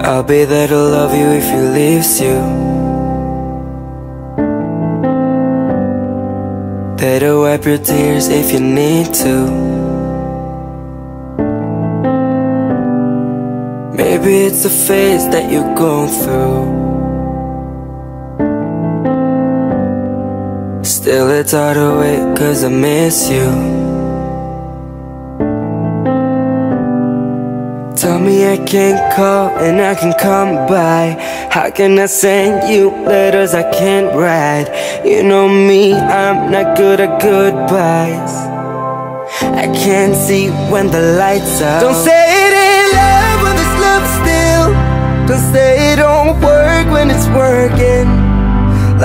I'll be there to love you if he leaves you. There to wipe your tears if you need to. Maybe it's a phase that you're going through. Still it's hard to wait cause I miss you Tell me I can't call and I can come by. How can I send you letters I can't write? You know me, I'm not good at goodbyes. I can't see when the lights out. Don't say it ain't love when there's love still. Don't say it don't work when it's working.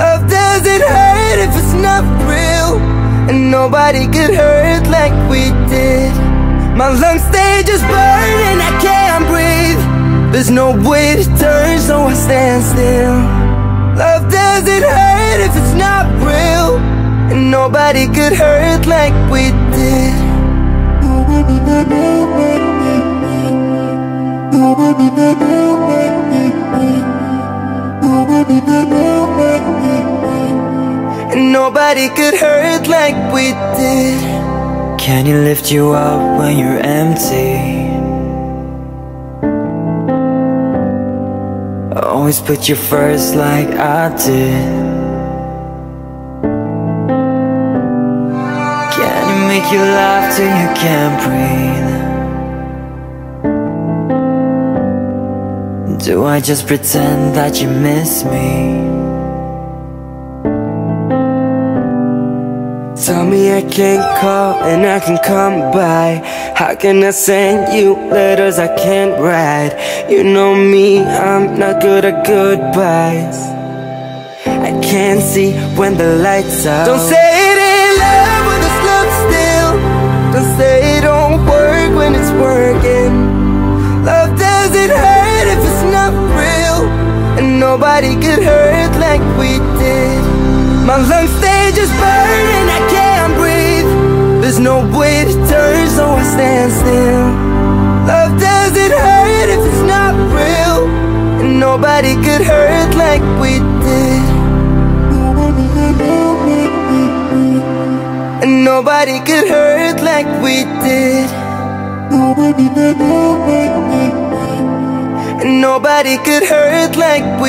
Love doesn't hurt if it's not real. And nobody could hurt like we did my lungs, they just burn and I can't breathe. There's no way to turn, so I stand still. Love doesn't hurt if it's not real. And nobody could hurt like we did. And nobody could hurt like we did can he lift you up when you're empty? Always put you first like I did Can he make you laugh till you can't breathe? Do I just pretend that you miss me? Tell me I can't call and I can come by. How can I send you letters I can't write? You know me, I'm not good at goodbyes. I can't see when the lights out. Don't say it ain't love when it's love still. Don't say it don't work when it's working. Love doesn't hurt if it's not real. And nobody could hurt like we did. My lungs, they just burn and I can't no way to turn, so I stand still Love doesn't hurt if it's not real. And nobody could hurt like we did. And nobody could hurt like we did. And nobody could hurt like we